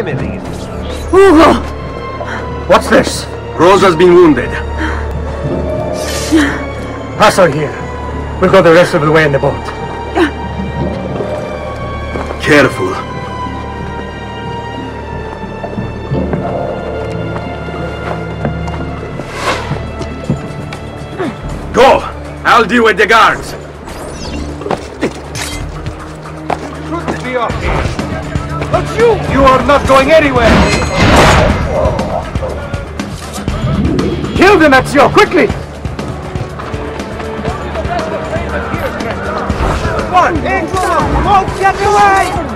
Emily. Ugo! What's this? Rosa's been wounded. Pass her here. We'll go the rest of the way in the boat. Careful. Go! I'll deal with the guards. Shouldn't be up here. But you! You are not going anywhere! Kill them, Ezio, quickly! One! Angela! Don't get away!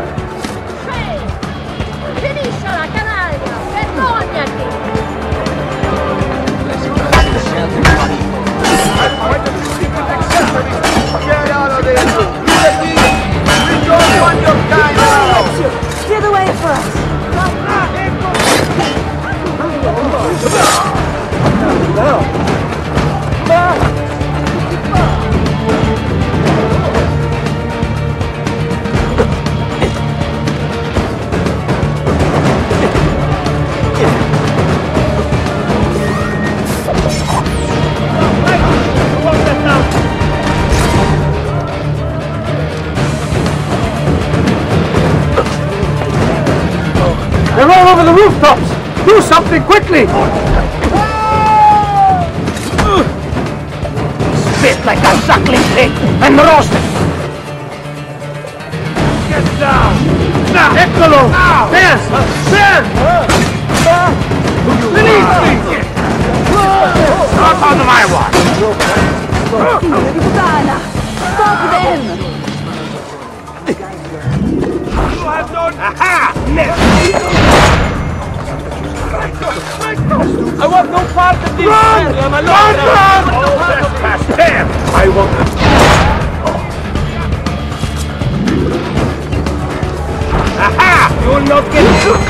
Something quickly! Spit like a suckling pig and roast it! Get down! Now, Eccolo! There! There! Release me! Not on my watch! Stop them! You have done... Aha! I want no part of this! Run! I'm alone! Run! No trespass! Damn! I won't... Aha! You will not get through!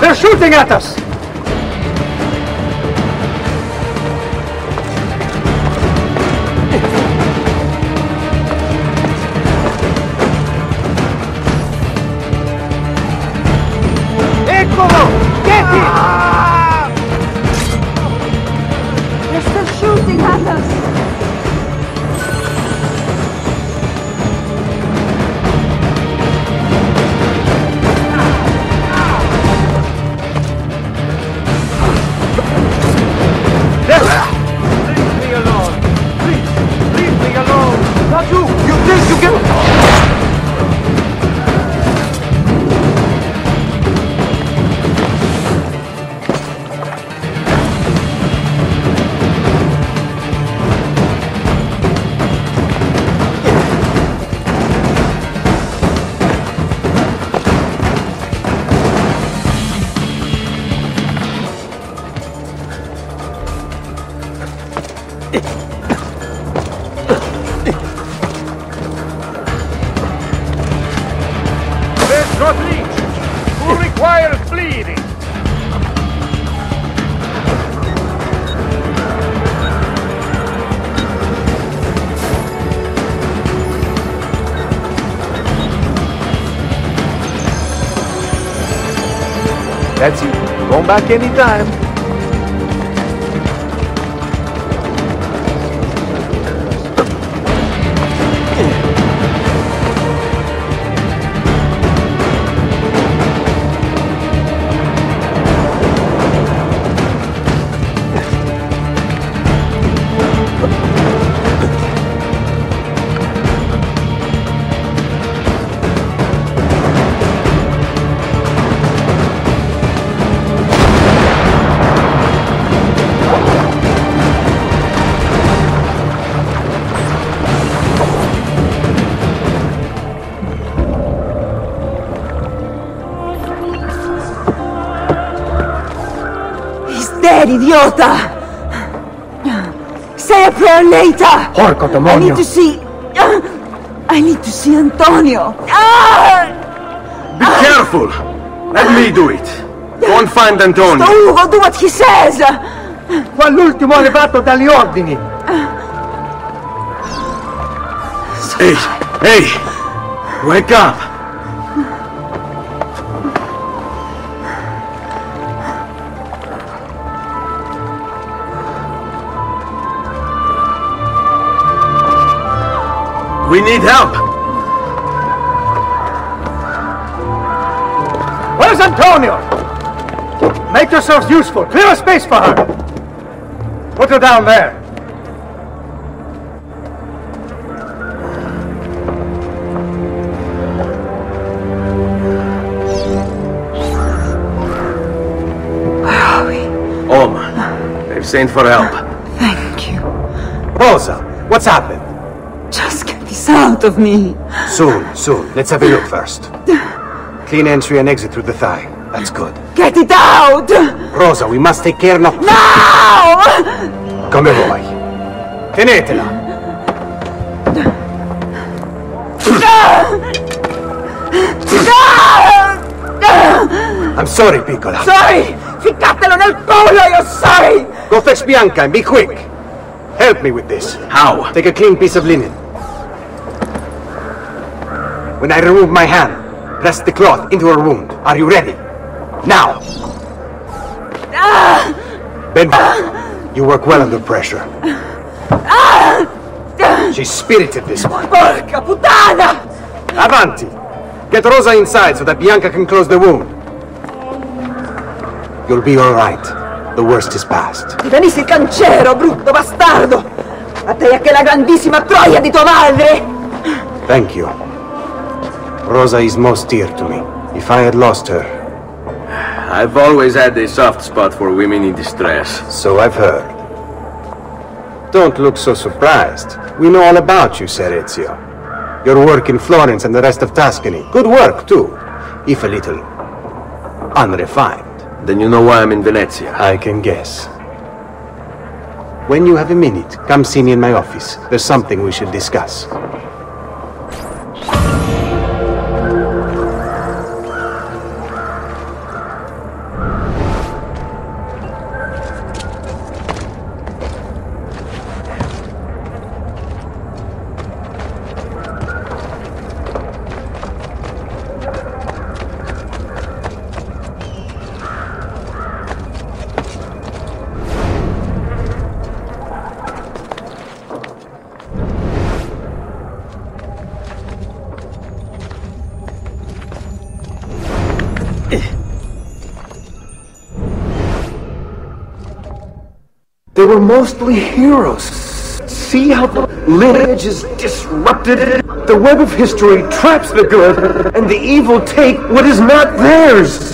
They're shooting at us! That's it. Going back anytime. Dead, idiota! Say a prayer later! Porco demonio! I need to see... I need to see Antonio! Be careful! Let me do it. Go and find Antonio. Ugo, do what he says! Qua l'ultimo arrivato dagli ordini. Hey, hey! Wake up! We need help! Where's Antonio? Make yourselves useful. Clear a space for her. Put her down there. Home. They've sent for help. Thank you. Rosa, what's happened? Just get this out of me. Soon, soon. Let's have a look first. Clean entry and exit through the thigh. That's good. Get it out! Rosa, we must take care not... Now! Come vuoi. Tenetela. I'm sorry, Piccola. Sorry! Ficcatelo nel culo, io sorry! Go fetch Bianca and be quick. Help me with this. How? Take a clean piece of linen. When I remove my hand, press the cloth into her wound. Are you ready? Now! Back. You work well under pressure. She's spirited this one. Porca puttana! Avanti! Get Rosa inside so that Bianca can close the wound. You'll be alright. The worst is past. Ti venissi il cancero, brutto bastardo! A te e a che la grandissima troia di tua madre! Thank you. Rosa is most dear to me. If I had lost her, I've always had a soft spot for women in distress. so I've heard. Don't look so surprised. We know all about you, Ser Ezio. Your work in Florence and the rest of Tuscany. Good work, too. If a little unrefined. Then you know why I'm in Venezia. I can guess. When you have a minute, come see me in my office. There's something we should discuss. They were mostly heroes. See how the lineage is disrupted? The web of history traps the good, and the evil take what is not theirs.